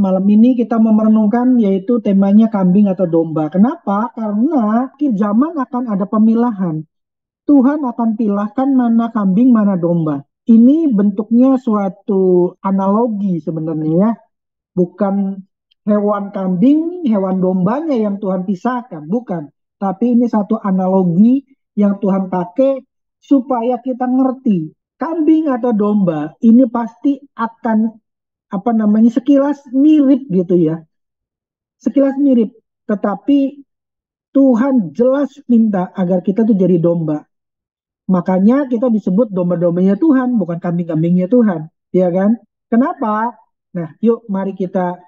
malam ini kita memerenungkan yaitu temanya kambing atau domba. Kenapa? Karena akhir zaman akan ada pemilahan. Tuhan akan pilahkan mana kambing, mana domba. Ini bentuknya suatu analogi sebenarnya ya. Bukan hewan kambing, hewan dombanya yang Tuhan pisahkan. Bukan. Tapi ini satu analogi yang Tuhan pakai supaya kita ngerti. Kambing atau domba ini pasti akan apa namanya sekilas mirip gitu ya. Sekilas mirip, tetapi Tuhan jelas minta agar kita tuh jadi domba. Makanya kita disebut domba-dombanya Tuhan, bukan kambing-kambingnya Tuhan, ya kan? Kenapa? Nah, yuk mari kita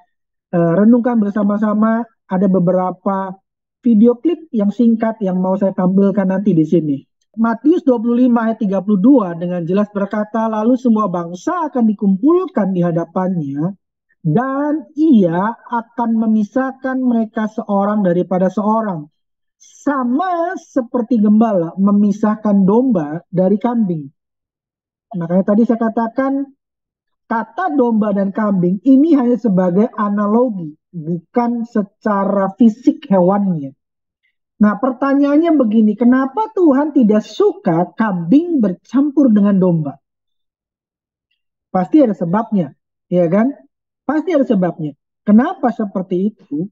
uh, renungkan bersama-sama. Ada beberapa video klip yang singkat yang mau saya tampilkan nanti di sini. Matius 25 ayat 32 dengan jelas berkata, lalu semua bangsa akan dikumpulkan di hadapannya, dan ia akan memisahkan mereka seorang daripada seorang. Sama seperti gembala memisahkan domba dari kambing. Makanya tadi saya katakan, kata domba dan kambing ini hanya sebagai analogi, bukan secara fisik hewannya. Nah, pertanyaannya begini, kenapa Tuhan tidak suka kambing bercampur dengan domba? Pasti ada sebabnya, ya kan? Pasti ada sebabnya. Kenapa seperti itu?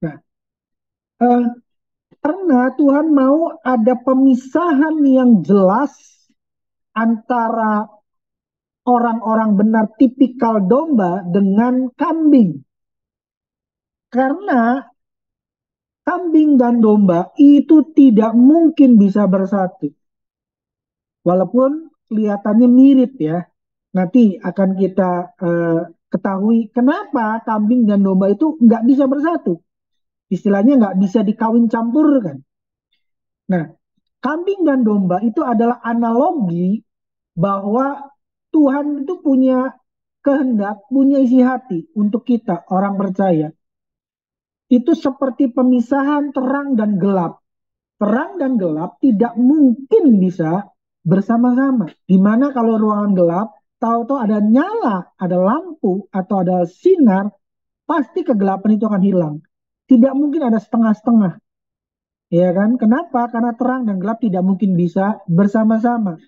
Nah, eh, karena Tuhan mau ada pemisahan yang jelas antara orang-orang benar tipikal domba dengan kambing. Karena kambing dan domba itu tidak mungkin bisa bersatu. Walaupun kelihatannya mirip ya. Nanti akan kita uh, ketahui kenapa kambing dan domba itu nggak bisa bersatu. Istilahnya nggak bisa dikawin campurkan. Nah, kambing dan domba itu adalah analogi bahwa Tuhan itu punya kehendak, punya isi hati untuk kita orang percaya itu seperti pemisahan terang dan gelap. Terang dan gelap tidak mungkin bisa bersama-sama. Di mana kalau ruangan gelap, tahu-tahu ada nyala, ada lampu, atau ada sinar, pasti kegelapan itu akan hilang. Tidak mungkin ada setengah-setengah. Ya kan? Kenapa? Karena terang dan gelap tidak mungkin bisa bersama-sama.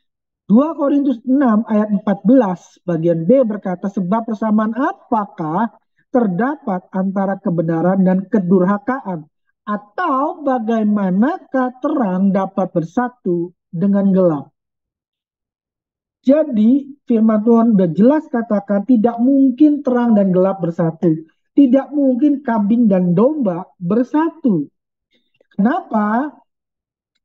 2 Korintus 6 ayat 14 bagian B berkata sebab persamaan apakah terdapat antara kebenaran dan kedurhakaan atau bagaimanakah terang dapat bersatu dengan gelap. Jadi firman Tuhan sudah jelas katakan tidak mungkin terang dan gelap bersatu. Tidak mungkin kambing dan domba bersatu. Kenapa?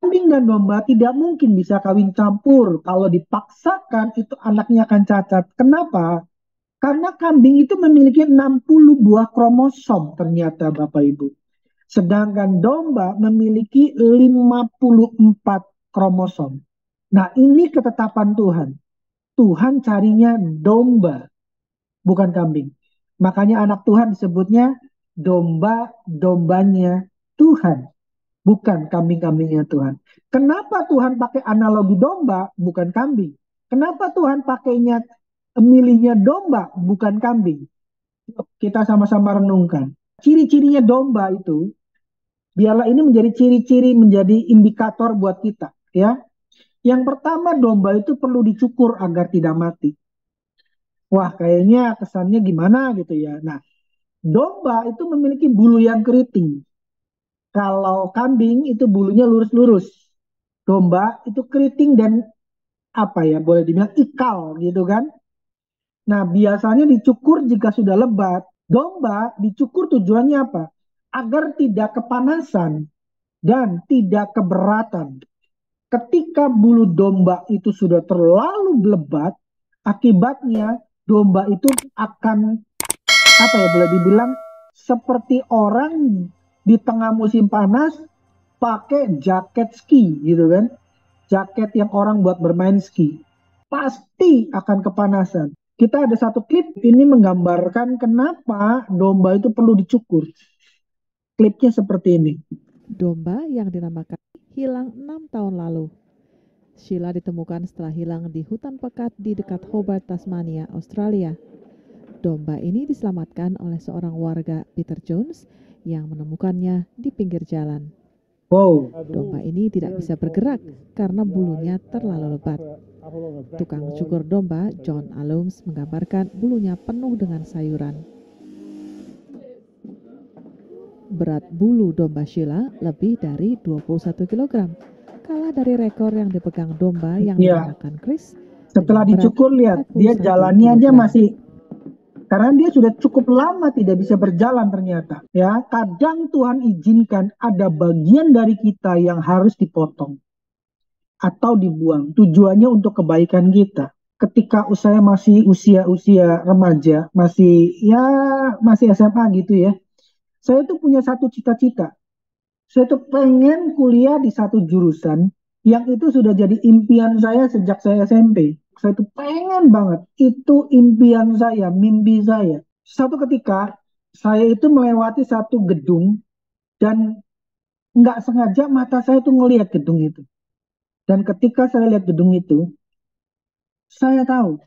Kambing dan domba tidak mungkin bisa kawin campur. Kalau dipaksakan itu anaknya akan cacat. Kenapa? Karena kambing itu memiliki 60 buah kromosom ternyata Bapak Ibu. Sedangkan domba memiliki 54 kromosom. Nah ini ketetapan Tuhan. Tuhan carinya domba, bukan kambing. Makanya anak Tuhan disebutnya domba-dombanya Tuhan. Bukan kambing-kambingnya Tuhan. Kenapa Tuhan pakai analogi domba, bukan kambing? Kenapa Tuhan pakainya milihnya domba bukan kambing. Kita sama-sama renungkan. Ciri-cirinya domba itu, biarlah ini menjadi ciri-ciri, menjadi indikator buat kita. ya. Yang pertama domba itu perlu dicukur agar tidak mati. Wah kayaknya kesannya gimana gitu ya. Nah domba itu memiliki bulu yang keriting. Kalau kambing itu bulunya lurus-lurus. Domba itu keriting dan apa ya boleh dibilang ikal gitu kan. Nah, biasanya dicukur jika sudah lebat. Domba dicukur tujuannya apa? Agar tidak kepanasan dan tidak keberatan. Ketika bulu domba itu sudah terlalu lebat, akibatnya domba itu akan apa ya boleh dibilang seperti orang di tengah musim panas pakai jaket ski gitu kan. Jaket yang orang buat bermain ski. Pasti akan kepanasan. Kita ada satu klip ini menggambarkan kenapa domba itu perlu dicukur. Klipnya seperti ini. Domba yang dinamakan hilang enam tahun lalu. Sheila ditemukan setelah hilang di hutan pekat di dekat Hobart, Tasmania, Australia. Domba ini diselamatkan oleh seorang warga Peter Jones yang menemukannya di pinggir jalan. Wow. Domba ini tidak bisa bergerak karena bulunya terlalu lebat. Tukang cukur domba John Alums menggambarkan bulunya penuh dengan sayuran. Berat bulu domba Sheila lebih dari 21 kg, kalah dari rekor yang dipegang domba yang Ya. digunakan Chris. Setelah dicukur lihat, dia 41 jalannya aja masih karena dia sudah cukup lama tidak bisa berjalan ternyata. Ya, kadang Tuhan izinkan ada bagian dari kita yang harus dipotong atau dibuang. Tujuannya untuk kebaikan kita. Ketika saya masih usia-usia remaja, masih ya masih SMA gitu ya. Saya tuh punya satu cita-cita. Saya tuh pengen kuliah di satu jurusan yang itu sudah jadi impian saya sejak saya SMP. Saya tuh pengen banget. Itu impian saya, mimpi saya. Satu ketika saya itu melewati satu gedung dan nggak sengaja mata saya tuh ngelihat gedung itu. Dan ketika saya lihat gedung itu, saya tahu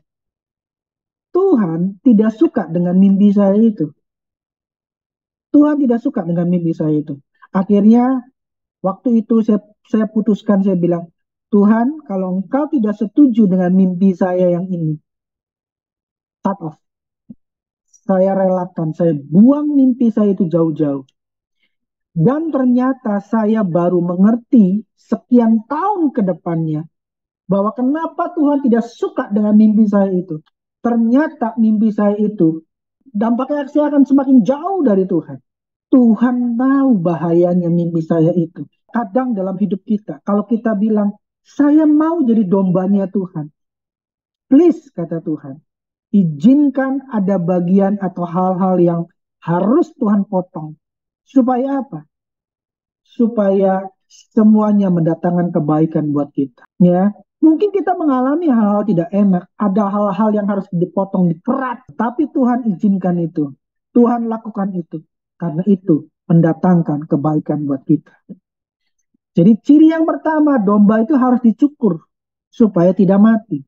Tuhan tidak suka dengan mimpi saya itu. Tuhan tidak suka dengan mimpi saya itu. Akhirnya waktu itu saya saya putuskan saya bilang, Tuhan, kalau engkau tidak setuju dengan mimpi saya yang ini, cut off. Saya relakan, saya buang mimpi saya itu jauh-jauh. Dan ternyata saya baru mengerti sekian tahun ke depannya bahwa kenapa Tuhan tidak suka dengan mimpi saya itu. Ternyata mimpi saya itu dampaknya saya akan semakin jauh dari Tuhan. Tuhan tahu bahayanya mimpi saya itu. Kadang dalam hidup kita, kalau kita bilang, saya mau jadi dombanya Tuhan. Please, kata Tuhan, izinkan ada bagian atau hal-hal yang harus Tuhan potong. Supaya apa? Supaya semuanya mendatangkan kebaikan buat kita. Ya, mungkin kita mengalami hal-hal tidak enak, ada hal-hal yang harus dipotong, dikerat, tapi Tuhan izinkan itu. Tuhan lakukan itu. Karena itu mendatangkan kebaikan buat kita. Jadi ciri yang pertama, domba itu harus dicukur supaya tidak mati.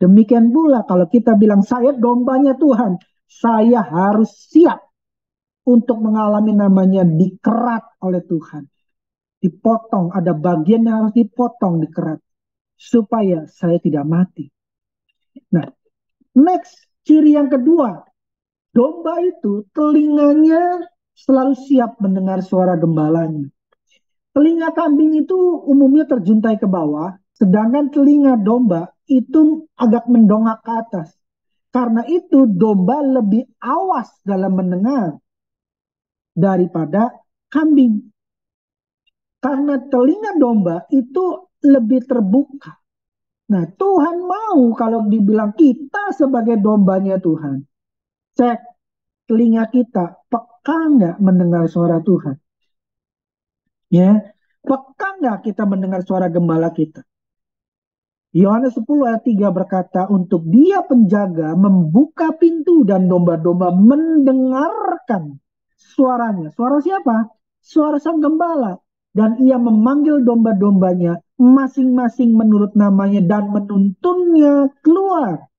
Demikian pula kalau kita bilang saya dombanya Tuhan, saya harus siap untuk mengalami namanya dikerat oleh Tuhan. Dipotong, ada bagian yang harus dipotong, dikerat. Supaya saya tidak mati. Nah, next, ciri yang kedua. Domba itu telinganya selalu siap mendengar suara gembalanya. Telinga kambing itu umumnya terjuntai ke bawah, sedangkan telinga domba itu agak mendongak ke atas. Karena itu domba lebih awas dalam mendengar daripada kambing. Karena telinga domba itu lebih terbuka. Nah, Tuhan mau kalau dibilang kita sebagai dombanya Tuhan. Cek telinga kita, peka nggak mendengar suara Tuhan? Ya, peka nggak kita mendengar suara gembala kita? Yohanes 10 ayat 3 berkata, untuk dia penjaga membuka pintu dan domba-domba mendengarkan suaranya. Suara siapa? Suara sang gembala. Dan ia memanggil domba-dombanya masing-masing menurut namanya dan menuntunnya keluar.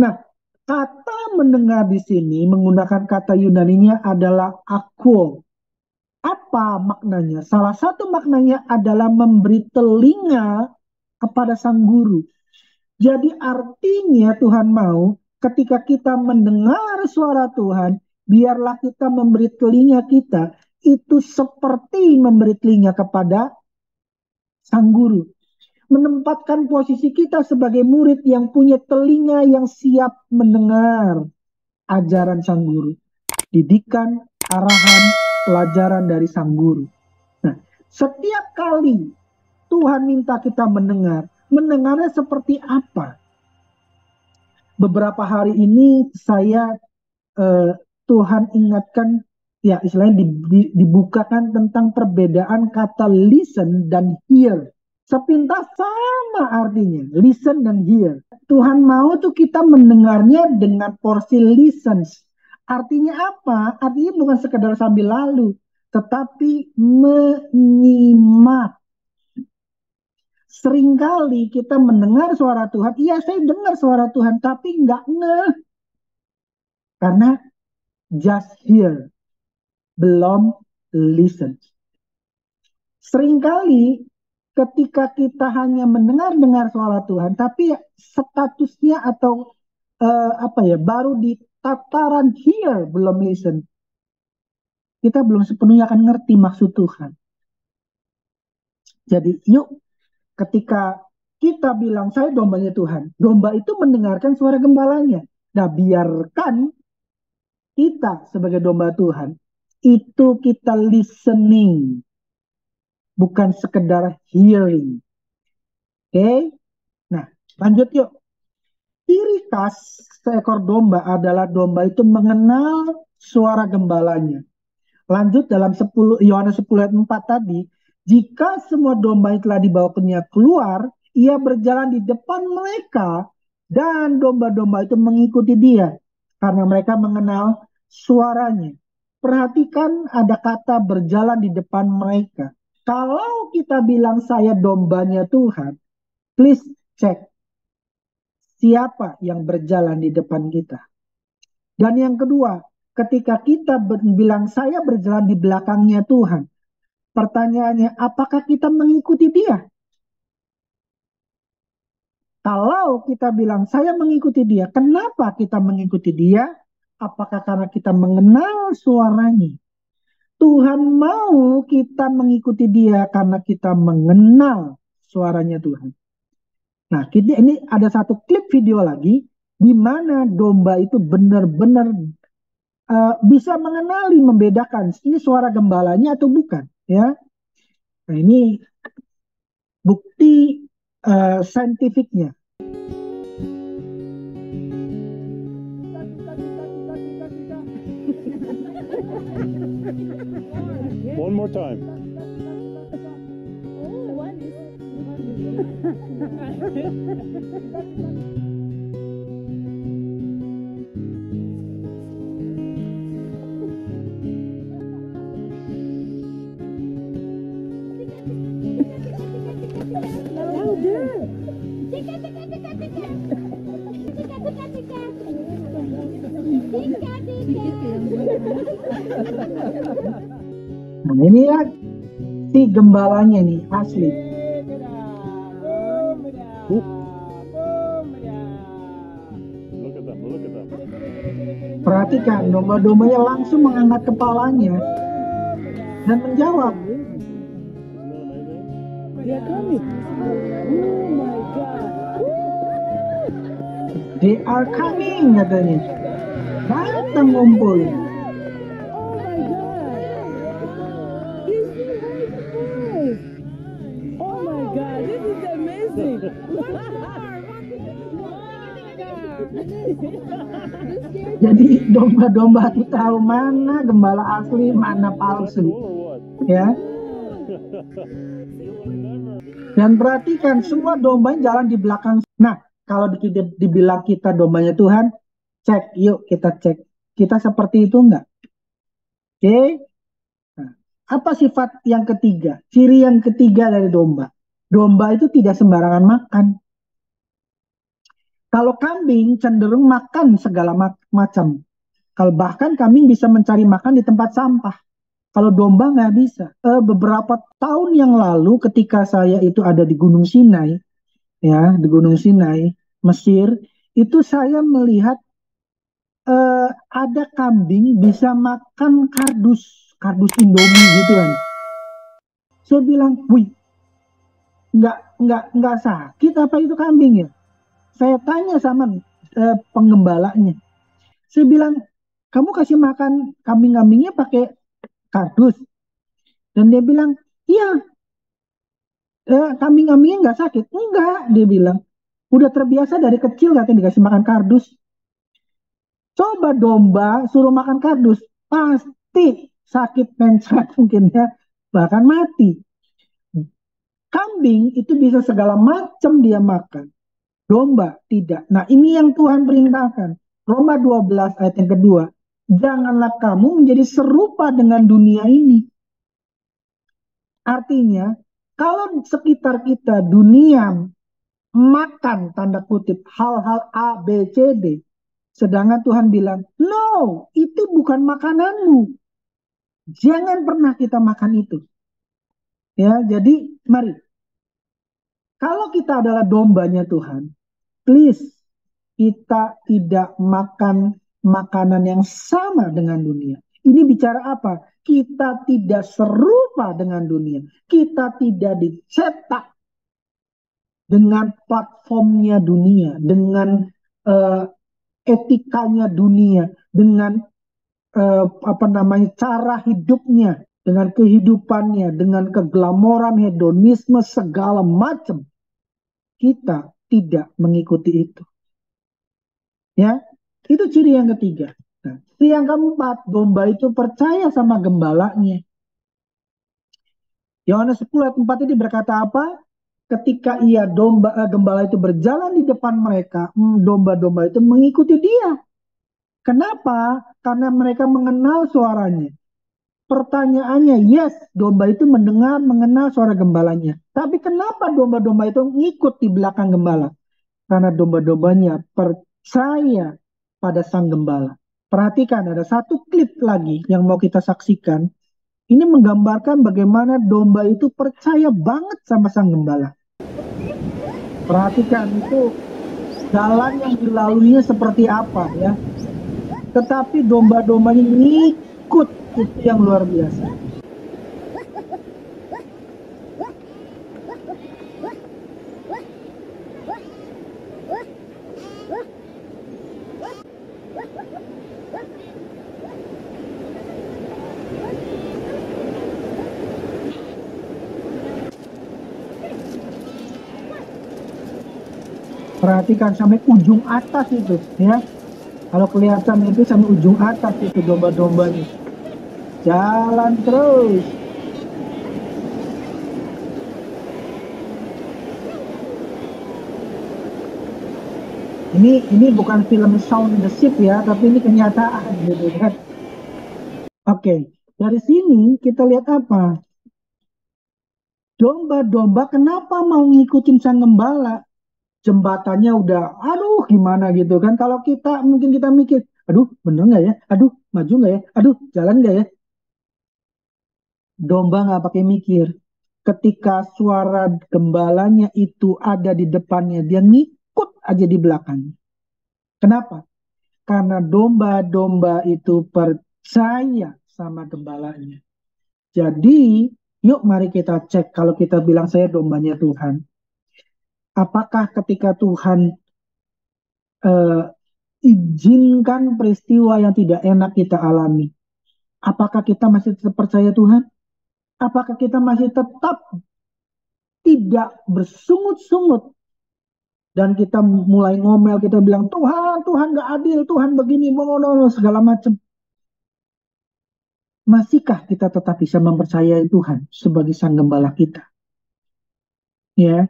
Nah, kata mendengar di sini menggunakan kata Yunaninya adalah akuo. Apa maknanya? Salah satu maknanya adalah memberi telinga kepada sang guru. Jadi artinya Tuhan mau ketika kita mendengar suara Tuhan, biarlah kita memberi telinga kita itu seperti memberi telinga kepada sang guru. Menempatkan posisi kita sebagai murid yang punya telinga yang siap mendengar ajaran sang guru. Didikan, arahan, pelajaran dari sang guru. Nah, setiap kali Tuhan minta kita mendengar, mendengarnya seperti apa? Beberapa hari ini saya eh, Tuhan ingatkan ya istilahnya di, di, dibukakan tentang perbedaan kata listen dan hear. Sepintas sama artinya, listen dan hear. Tuhan mau tuh kita mendengarnya dengan porsi listens. Artinya apa? Artinya bukan sekedar sambil lalu, tetapi menyimak. Seringkali kita mendengar suara Tuhan, iya saya dengar suara Tuhan, tapi nggak ngeh. Karena just hear, belum listen. Seringkali ketika kita hanya mendengar-dengar suara Tuhan, tapi statusnya atau uh, apa ya, baru di tataran hear, belum listen. Kita belum sepenuhnya akan ngerti maksud Tuhan. Jadi yuk ketika kita bilang saya dombanya Tuhan, domba itu mendengarkan suara gembalanya. Nah biarkan kita sebagai domba Tuhan itu kita listening bukan sekedar hearing. Oke. Okay? Nah, lanjut yuk. Ciri khas seekor domba adalah domba itu mengenal suara gembalanya. Lanjut dalam 10 Yohanes 10 ayat 4 tadi, jika semua domba itu telah dibawa keluar, ia berjalan di depan mereka dan domba-domba itu mengikuti dia karena mereka mengenal suaranya. Perhatikan ada kata berjalan di depan mereka. Kalau kita bilang saya dombanya Tuhan, please cek siapa yang berjalan di depan kita. Dan yang kedua, ketika kita bilang saya berjalan di belakangnya Tuhan, pertanyaannya apakah kita mengikuti dia? Kalau kita bilang saya mengikuti dia, kenapa kita mengikuti dia? Apakah karena kita mengenal suaranya? Tuhan mau kita mengikuti dia karena kita mengenal suaranya Tuhan. Nah, kita, ini ada satu klip video lagi di mana domba itu benar-benar uh, bisa mengenali, membedakan ini suara gembalanya atau bukan, ya. Nah, ini bukti uh, saintifiknya. more time. Thank you. Nah ini ya si gembalanya nih asli. Perhatikan domba-dombanya langsung mengangkat kepalanya dan menjawab. Dia kami. Oh my God. They are coming katanya. Datang ngumpul. Jadi domba-domba itu tahu mana gembala asli, mana palsu. Ya. Dan perhatikan semua domba jalan di belakang. Nah, kalau dibilang kita dombanya Tuhan, cek, yuk kita cek. Kita seperti itu enggak? Oke. Okay? Nah, apa sifat yang ketiga? Ciri yang ketiga dari domba. Domba itu tidak sembarangan makan. Kalau kambing cenderung makan segala macam. Kalau bahkan kambing bisa mencari makan di tempat sampah. Kalau domba nggak bisa. E, beberapa tahun yang lalu ketika saya itu ada di Gunung Sinai, ya di Gunung Sinai, Mesir, itu saya melihat uh, ada kambing bisa makan kardus, kardus Indomie gitu kan. Saya bilang, wih, nggak nggak nggak sakit apa itu kambing ya? Saya tanya sama uh, pengembalanya. Saya bilang, kamu kasih makan kambing-kambingnya pakai kardus? Dan dia bilang, iya. Eh, kambing-kambingnya nggak sakit? Enggak, dia bilang. Udah terbiasa dari kecil katanya dikasih makan kardus. Coba domba suruh makan kardus, pasti sakit pencet mungkin ya, bahkan mati. Kambing itu bisa segala macam dia makan. Domba tidak. Nah ini yang Tuhan perintahkan. Roma 12 ayat yang kedua. Janganlah kamu menjadi serupa dengan dunia ini. Artinya, kalau sekitar kita dunia makan tanda kutip hal-hal A, B, C, D. Sedangkan Tuhan bilang, no, itu bukan makananmu. Jangan pernah kita makan itu. Ya, jadi mari. Kalau kita adalah dombanya Tuhan, please kita tidak makan makanan yang sama dengan dunia. Ini bicara apa? Kita tidak serupa dengan dunia. Kita tidak dicetak dengan platformnya dunia, dengan uh, etikanya dunia, dengan uh, apa namanya cara hidupnya, dengan kehidupannya, dengan keglamoran, hedonisme segala macam. Kita tidak mengikuti itu. Ya, itu ciri yang ketiga. Nah, yang keempat, domba itu percaya sama gembalanya. Yohanes 10 ayat 4 ini berkata apa? Ketika ia domba eh, gembala itu berjalan di depan mereka, hmm, domba-domba itu mengikuti dia. Kenapa? Karena mereka mengenal suaranya. Pertanyaannya, yes, domba itu mendengar, mengenal suara gembalanya. Tapi kenapa domba-domba itu ngikut di belakang gembala? Karena domba-dombanya percaya pada sang gembala. Perhatikan ada satu klip lagi yang mau kita saksikan. Ini menggambarkan bagaimana domba itu percaya banget sama sang gembala. Perhatikan itu jalan yang dilaluinya seperti apa ya. Tetapi domba-dombanya ngikut itu yang luar biasa. perhatikan sampai ujung atas itu ya kalau kelihatan itu sampai ujung atas itu domba-dombanya jalan terus. Ini ini bukan film Sound the Ship ya tapi ini kenyataan gitu kan? Oke dari sini kita lihat apa? Domba-domba kenapa mau ngikutin sang gembala? Jembatannya udah aduh gimana gitu kan? Kalau kita mungkin kita mikir aduh bener nggak ya? Aduh maju nggak ya? Aduh jalan nggak ya domba nggak pakai mikir. Ketika suara gembalanya itu ada di depannya dia ngikut aja di belakang. Kenapa? Karena domba-domba itu percaya sama gembalanya. Jadi yuk mari kita cek kalau kita bilang saya dombanya Tuhan. Apakah ketika Tuhan uh, izinkan peristiwa yang tidak enak kita alami, apakah kita masih percaya Tuhan? Apakah kita masih tetap tidak bersungut-sungut dan kita mulai ngomel, kita bilang Tuhan, Tuhan gak adil, Tuhan begini, mengono segala macam. Masihkah kita tetap bisa mempercayai Tuhan sebagai sang gembala kita? Ya,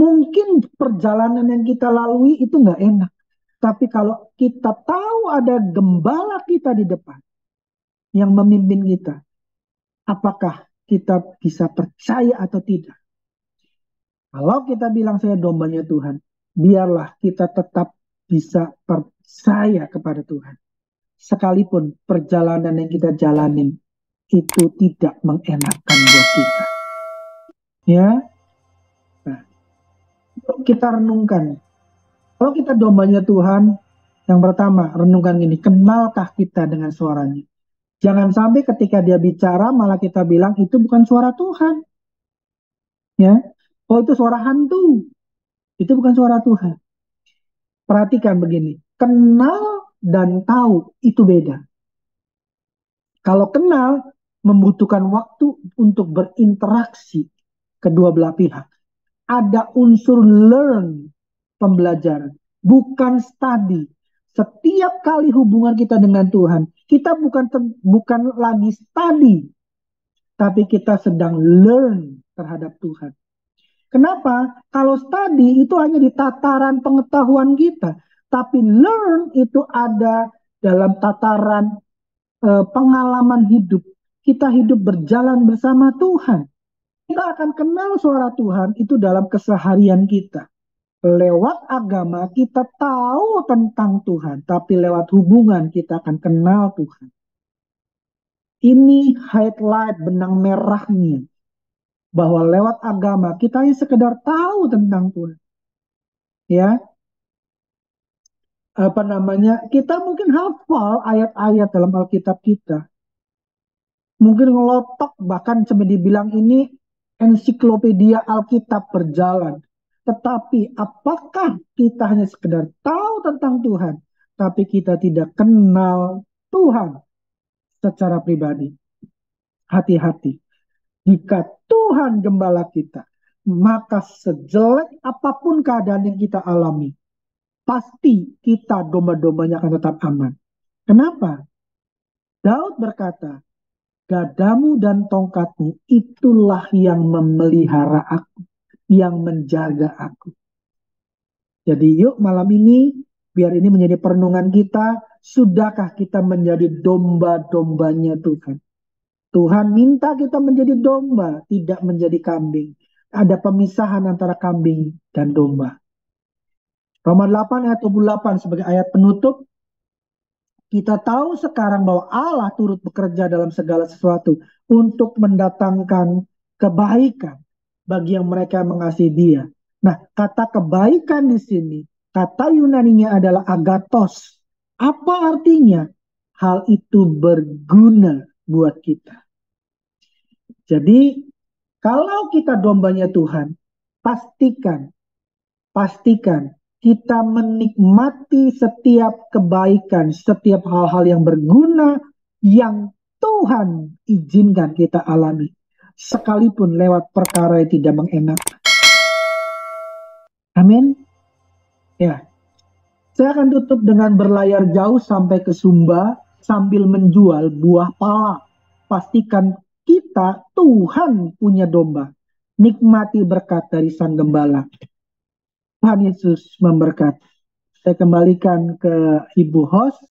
Mungkin perjalanan yang kita lalui itu nggak enak. Tapi kalau kita tahu ada gembala kita di depan yang memimpin kita, apakah kita bisa percaya atau tidak? Kalau kita bilang saya dombanya Tuhan, biarlah kita tetap bisa percaya kepada Tuhan. Sekalipun perjalanan yang kita jalanin itu tidak mengenakan buat kita. Ya, kita renungkan. Kalau kita dombanya Tuhan, yang pertama, renungkan ini, kenalkah kita dengan suaranya? Jangan sampai ketika dia bicara malah kita bilang itu bukan suara Tuhan. Ya. Oh itu suara hantu. Itu bukan suara Tuhan. Perhatikan begini, kenal dan tahu itu beda. Kalau kenal membutuhkan waktu untuk berinteraksi kedua belah pihak ada unsur learn pembelajaran, bukan study. Setiap kali hubungan kita dengan Tuhan, kita bukan bukan lagi study, tapi kita sedang learn terhadap Tuhan. Kenapa? Kalau study itu hanya di tataran pengetahuan kita, tapi learn itu ada dalam tataran eh, pengalaman hidup. Kita hidup berjalan bersama Tuhan. Kita akan kenal suara Tuhan itu dalam keseharian kita. Lewat agama kita tahu tentang Tuhan, tapi lewat hubungan kita akan kenal Tuhan. Ini highlight benang merahnya. Bahwa lewat agama kita hanya sekedar tahu tentang Tuhan. Ya. Apa namanya? Kita mungkin hafal ayat-ayat dalam Alkitab kita. Mungkin ngelotok bahkan sampai dibilang ini ensiklopedia Alkitab berjalan. Tetapi apakah kita hanya sekedar tahu tentang Tuhan, tapi kita tidak kenal Tuhan secara pribadi? Hati-hati. Jika Tuhan gembala kita, maka sejelek apa pun keadaan yang kita alami, pasti kita domba-dombanya akan tetap aman. Kenapa? Daud berkata, gadamu dan tongkatmu itulah yang memelihara aku, yang menjaga aku. Jadi yuk malam ini, biar ini menjadi perenungan kita, sudahkah kita menjadi domba-dombanya Tuhan? Tuhan minta kita menjadi domba, tidak menjadi kambing. Ada pemisahan antara kambing dan domba. Roma 8 ayat 28 sebagai ayat penutup, kita tahu sekarang bahwa Allah turut bekerja dalam segala sesuatu untuk mendatangkan kebaikan bagi yang mereka mengasihi Dia. Nah, kata kebaikan di sini, kata Yunaninya adalah agatos. Apa artinya? Hal itu berguna buat kita. Jadi, kalau kita dombanya Tuhan, pastikan, pastikan kita menikmati setiap kebaikan, setiap hal-hal yang berguna yang Tuhan izinkan kita alami. Sekalipun lewat perkara yang tidak mengenakan. Amin. Ya. Saya akan tutup dengan berlayar jauh sampai ke Sumba sambil menjual buah pala. Pastikan kita Tuhan punya domba. Nikmati berkat dari Sang Gembala. Tuhan Yesus memberkati. Saya kembalikan ke Ibu host